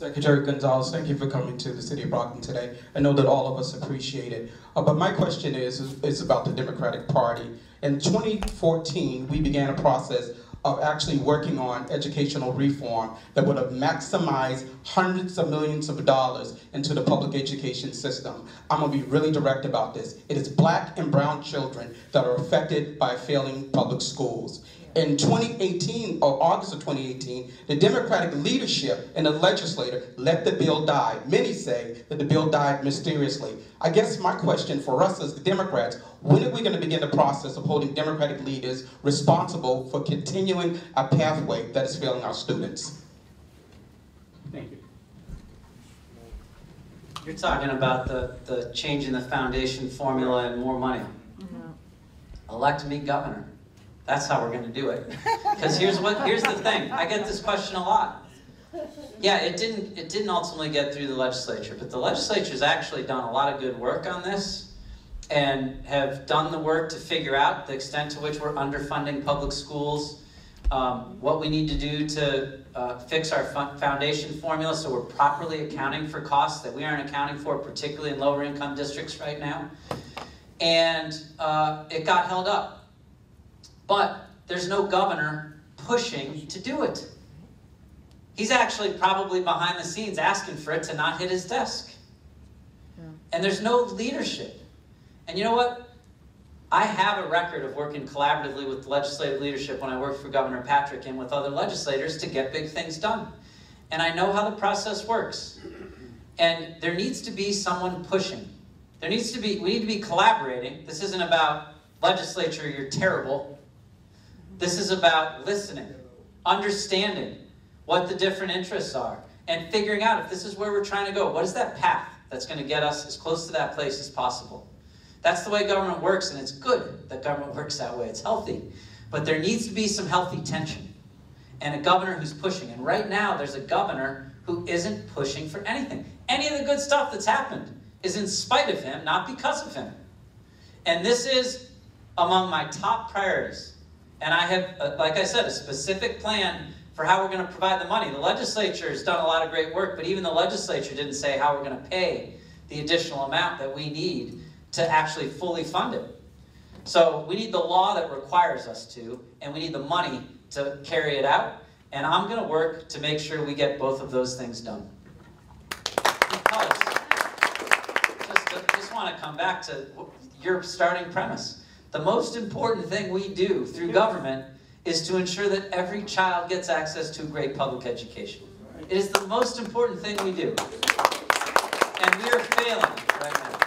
Secretary Gonzalez, thank you for coming to the city of Brockton today. I know that all of us appreciate it. Uh, but my question is, is, is about the Democratic Party. In 2014, we began a process of actually working on educational reform that would have maximized hundreds of millions of dollars into the public education system. I'm gonna be really direct about this. It is black and brown children that are affected by failing public schools. In 2018, or August of 2018, the Democratic leadership and the legislature let the bill die. Many say that the bill died mysteriously. I guess my question for us as the Democrats, when are we going to begin the process of holding Democratic leaders responsible for continuing a pathway that is failing our students? Thank you. You're talking about the, the change in the foundation formula and more money. Mm-hmm. Elect me governor. That's how we're gonna do it. Because here's what, here's the thing, I get this question a lot. Yeah, it didn't, it didn't ultimately get through the legislature, but the legislature's actually done a lot of good work on this and have done the work to figure out the extent to which we're underfunding public schools, um, what we need to do to uh, fix our foundation formula so we're properly accounting for costs that we aren't accounting for, particularly in lower income districts right now. And uh, it got held up. But there's no governor pushing to do it. He's actually probably behind the scenes asking for it to not hit his desk. And there's no leadership. And you know what? I have a record of working collaboratively with legislative leadership when I worked for Governor Patrick and with other legislators to get big things done. And I know how the process works. And there needs to be someone pushing. There needs to be, we need to be collaborating. This isn't about legislature, you're terrible. This is about listening, understanding what the different interests are, and figuring out if this is where we're trying to go. What is that path that's going to get us as close to that place as possible? That's the way government works, and it's good that government works that way. It's healthy. But there needs to be some healthy tension and a governor who's pushing. And right now, there's a governor who isn't pushing for anything. Any of the good stuff that's happened is in spite of him, not because of him. And this is among my top priorities. And I have, uh, like I said, a specific plan for how we're going to provide the money. The legislature has done a lot of great work, but even the legislature didn't say how we're going to pay the additional amount that we need to actually fully fund it. So we need the law that requires us to, and we need the money to carry it out. And I'm going to work to make sure we get both of those things done. Because, just, just want to come back to your starting premise. The most important thing we do through government is to ensure that every child gets access to a great public education. It is the most important thing we do. And we are failing.